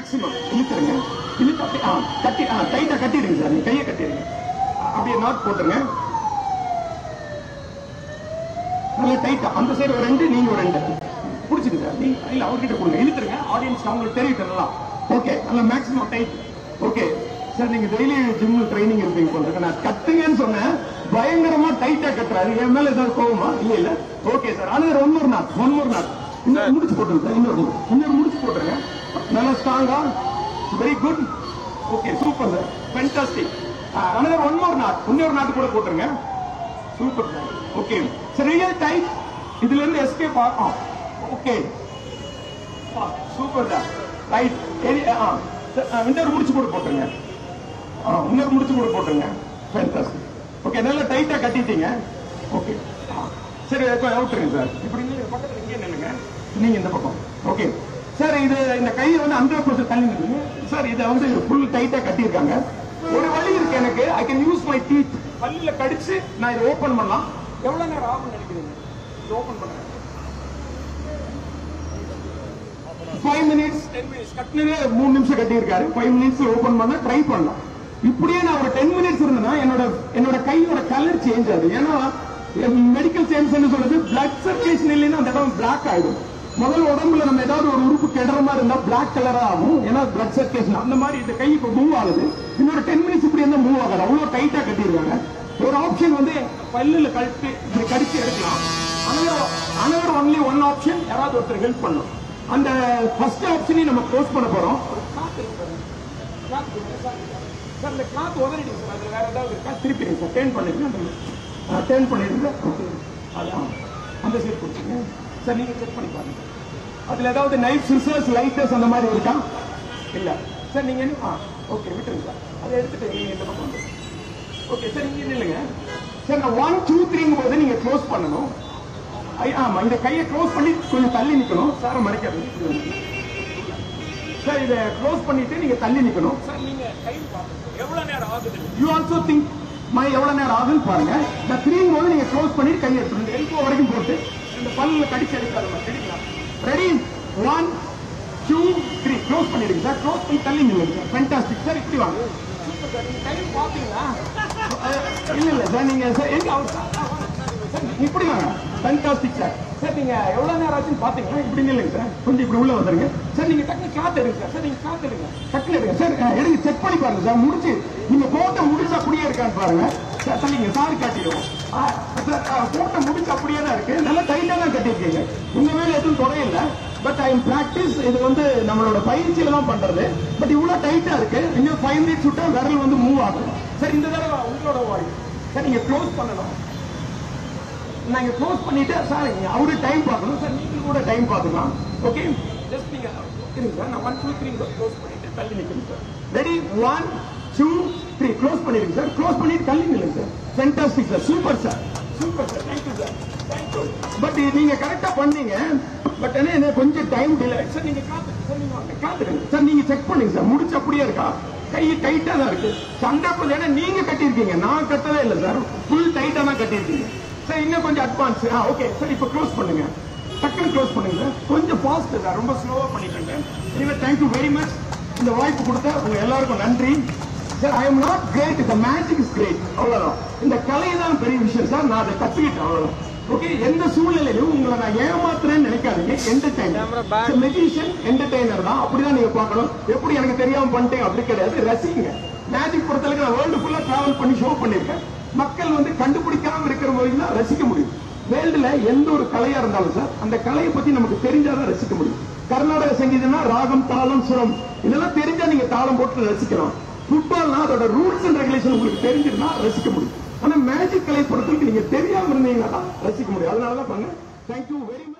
Maximum இழுத்துருங்க. இழுத்து ஆ கட்டி ஆ டைட்டா கட்டிடுங்க சார். நீங்க கையை கட்டிடுங்க. அப்படியே நாட் போட்டுருங்க. நல்லா டைட்டா அந்த சைடு ஒரு ரெண்டு நீங்க ஒரு ரெண்டு. பிடிச்சிங்க சார். நீங்க இல்ல அவர்கிட்ட கொடுங்க. இழுத்துருங்க. ஆடியன்ஸ் அவங்களுக்கு தெரியும் நல்லா. ஓகே நல்லா மேக்ஸிமம் டைட் ஓகே சார் நீங்க டெய்லி ஜிம் ட்ரைனிங் இருப்பீங்க போல நான் கட்டுங்கன்னு சொன்னேன். பயங்கரமா டைட்டா கட்டுறாரு என் மேல ஏதாவது கோவமா? இல்ல இல்ல. ஓகே சார் அது ஒன் ஒரு நாட் ஒன் ஒரு நாட் இன்னொரு முடிச்சு போட்டுருங்க சார் இன்னொரு இன்னொரு முடிச்சு போட்டுருங்க நல்லா ஸ்ட்ராங்கா very good okay super sir fantastic another one more knot இன்னொரு நாட்டு கூட போட்டுருங்க. Super sir okay sir real tight இதுல இருந்து எஸ்கேப் ஆகும் ஓகே சூப்பர் சார் ரைட் இன்னொரு முடிச்சு கூட போட்டுருங்க. Uh, ஆ, இன்னொரு முடிச்சு கூட போட்டுருங்க. ஃபேண்டாஸ்டிக் ஓகே நல்லா டைட்டா கட்டிட்டீங்க. ஓகே uh, சரி இப்போ அவுட்டுருங்க சார் இப்படி நீங்க பக்கத்தில் இங்கே நில்லுங்க. நீங்க இந்த பக்கம். ஓகே சார் இது இந்த கையை வந்து ஹண்ட்ரட் பர்சன்ட் தள்ளி சார் இதை வந்து ஃபுல் டைட்டா கட்டியிருக்காங்க. ஒரு வழி இருக்கு எனக்கு. I can use my teeth பல்லில கடிச்சு நான் இதை ஓப்பன் பண்ணலாம். எவ்வளவு நேரம் ஆகும் நினைக்கிறீங்க? இது ஓபன் பண்ணுறேன் ஃபைவ் மினிட்ஸ் டென் மினிட்ஸ் கட்டினதே மூணு நிமிஷம் கட்டியிருக்காரு. ஃபைவ் மினிட்ஸ் ஓப்பன் பண்ண ட்ரை பண்ணலாம். இப்படியே நான் ஒரு டென் மினிட்ஸ் இருந்தேன்னா என்னோட என்னோட கையோட கலர் சேஞ்ச் ஆகுது. ஏன்னா மெடிக்கல் சயின்ஸ் சொல்றது பிளட் சர்க்குலேஷன் இல்லைன்னா அந்த இடம் பிளாக் ஆயிடும். முதல்ல உடம்புல நம்ம ஏதாவது ஒரு உறுப்பு கெடுற மாதிரி இருந்தா பிளாக் கலரா ஆகும். ஏன்னா பிளட் சர்க்குலேஷன் அந்த மாதிரி இந்த கை இப்போ மூவ் ஆகுது. இன்னொரு டென் மினிட்ஸ் இப்படி இருந்தா மூவ் ஆகாது. அவ்வளவு டைட்டா கட்டிடுவாங்க ஒரு ஆப்ஷன் வந்து பல்லுல கழித்து இப்படி கடிச்சு எடுக்கலாம். அனதர் ஒன்லி ஒன் ஆப்ஷன் யாராவது ஒருத்தர் ஹெல்ப் பண்ணும் அந்த ஃபர்ஸ்ட் ஆப்ஷனே நம்ம க்ளோஸ் பண்ண போறோம். சார். இந்த கிளாத் உதறிடுங்க சார் அதில் வேற ஏதாவது இருக்கா திருப்பிடுங்க சார் டேர்ன் பண்ணிடுங்க. டேர்ன் பண்ணிடுங்க ஓகே அதான். அந்த சைட் கொடுத்துருங்க. சார் நீங்க செக் பண்ணி பாருங்க. அதுல ஏதாவது நைஃப் சிசர்ஸ் லைட்டர்ஸ் அந்த மாதிரி இருக்கா? இல்ல. சார் நீங்க என்ன- ஆ ஓகே விட்டுருங்க சார் அதை எடுத்துட்டு நீங்க இந்த பக்கம் வந்து. ஓகே சார் இங்க நில்லுங்க. சார் நான் ஒன் டூ த்ரீங்க போது நீங்க க்ளோஸ் பண்ணணும். ஆமா இந்த கையை க்ளோஸ் பண்ணி கொஞ்சம் தள்ளி நிக்கணும். சார் மறைக்காது சார் இதை க்ளோஸ் பண்ணிட்டு நீங்க தள்ளி நிக்கணும். சார் நீங்க டைம் பாருங்க எவ்வளவு நேரம் ஆகுது யூ ஆல்சோ திங்க் மை எவ்வளவு நேரம் ஆகுதுன்னு பாருங்க. இந்த த்ரீங் போது நீங்க க்ளோஸ் பண்ணி கை எடுத்துருங்க எல்போ வரைக்கும் போட்டு இந்த பல்லுல கடிச்சு எடுக்காத சரிங்களா ready one two three close பண்ணிடுங்க சார். க்ளோஸ் பண்ணி தள்ளி நில்லுங்க ஃபேண்டாஸ்டிக் சார் இப்படி வாங்க. சூப்பர் சார் நீங்க டைம் இல்ல இல்ல சார் நீங்க சார் எங்க அவர் இப்படி வாங்க. Fantastic sir. சார் நீங்க எவ்வளவு நேரம் ஆச்சுன்னு பாத்தீங்கன்னா இப்படி இல்லைங்க சார். கொஞ்சம் இப்படி உள்ள வந்துருங்க. சார் நீங்க டக்குனு காத்து எடுங்க சார். நீங்க காத்து எடுங்க. டக்குனு எடுங்க. சார் எடுங்க. செக் பண்ணி பாருங்க சார். முடிச்சு. நீங்க போட்ட முடிச்சு அப்படியே இருக்கான்னு பாருங்க. சார் சார் நீங்க சாரி காட்டிடுவோம். ஆ, சார் போட்ட முடிச்சு அப்படியே தான் இருக்கு. நல்லா டைட்டா தான் கட்டியிருக்கீங்க. உங்க மேல எதுவும் குறையில்ல பட் ஐ பிராக்டிஸ் இது வந்து நம்மளோட பயிற்சியில தான் பண்றது. பட் இவ்வளவு டைட்டா இருக்கு. இன்னும் ஃபைவ் மினிட்ஸ் விட்டா விரல் வந்து மூவ் ஆகும். சார் இந்த தடவை உங்களோட வாய்ஸ் சார் நீங்க க்ளோஸ் பண்ணணும். நாங்க க்ளோஸ் பண்ணிட்டு சார் அவரு டைம் பார்க்கணும். சார் நீங்க கூட டைம் பார்க்கலாம் ஓகே ஜஸ்ட் நீங்க இருங்க. சார் நான் ஒன் டூ த்ரீ க்ளோஸ் பண்ணிட்டு தள்ளி நிற்கிறேன் sir. Ready one two three close பண்ணிடுங்க சார் க்ளோஸ் பண்ணிட்டு தள்ளி நில்லுங்க sir fantastic sir super sir super sir thank you sir thank you but நீங்க கரெக்டா பண்ணீங்க. பட் என்ன கொஞ்சம் டைம் டிலே சார் நீங்க காத்து சார் காத்துடுங்க சார் நீங்க செக் பண்ணுங்க சார் முடிச்சு அப்படியே இருக்கா? கை டைட்டா தான் இருக்கு. சண்டை பண்ண ஏன்னா நீங்க கட்டியிருக்கீங்க. நான் கட்டவே இல்லை சார் ஃபுல் டைட்டா தான் கட்டியிருக்கீங்க. சார் இன்னும் கொஞ்சம் அட்வான்ஸ் ஆ ஓகே சார் இப்போ க்ளோஸ் பண்ணுங்க. டக்குனு க்ளோஸ் பண்ணுங்க சார் கொஞ்சம் ஃபாஸ்ட் சார் ரொம்ப ஸ்லோவா பண்ணிக்கோங்க. எனவே தேங்க்யூ வெரி மச் இந்த வாய்ப்பு கொடுத்த உங்க எல்லாருக்கும் நன்றி. Sir I am not great the magic is great அவ்வளவுதான். இந்த கலை தான் பெரிய விஷயம். சார் நான் அதை கத்துக்கிட்டேன் அவ்வளவுதான். ஓகே எந்த சூழ்நிலையிலும் உங்களை நான் ஏமாத்துறேன்னு நினைக்காதீங்க. என்டர்டைனர் மெஜிஷியன் என்டர்டைனர் தான். அப்படிதான் நீங்க பார்க்கணும். எப்படி எனக்கு தெரியாம பண்ணிட்டேன்? அப்படி கிடையாது. ரசிங்க. மேஜிக் பொறுத்தளவுக்கு நான் வேர்ல்டு ஃபுல்லா டிராவல் பண்ணி ஷோ பண்ணிருக்கேன் மக்கள் வந்து கண்டுபிடிக்காம இருக்கிற வரைக்கும் தான் ரசிக்க முடியும். வேர்ல்டுல எந்த ஒரு கலையா இருந்தாலும் சார் அந்த கலையை பத்தி நமக்கு தெரிஞ்சாதான் ரசிக்க முடியும். கர்நாடக சங்கீதம்னா ராகம் தாளம் சுரம். இதெல்லாம் தெரிஞ்சா நீங்க தாளம் போட்டு ரசிக்கலாம். ஃபுட்பால்னா அதோட ரூல்ஸ் அண்ட் ரெகுலேஷன் உங்களுக்கு தெரிஞ்சிருந்தா ரசிக்க முடியும். ஆனா மேஜிக் கலை பொறுத்தவரைக்கும் நீங்க தெரியாம இருந்தீங்கன்னா ரசிக்க முடியும் அதனாலதான் பாங்க தேங்க்யூ வெரி மச்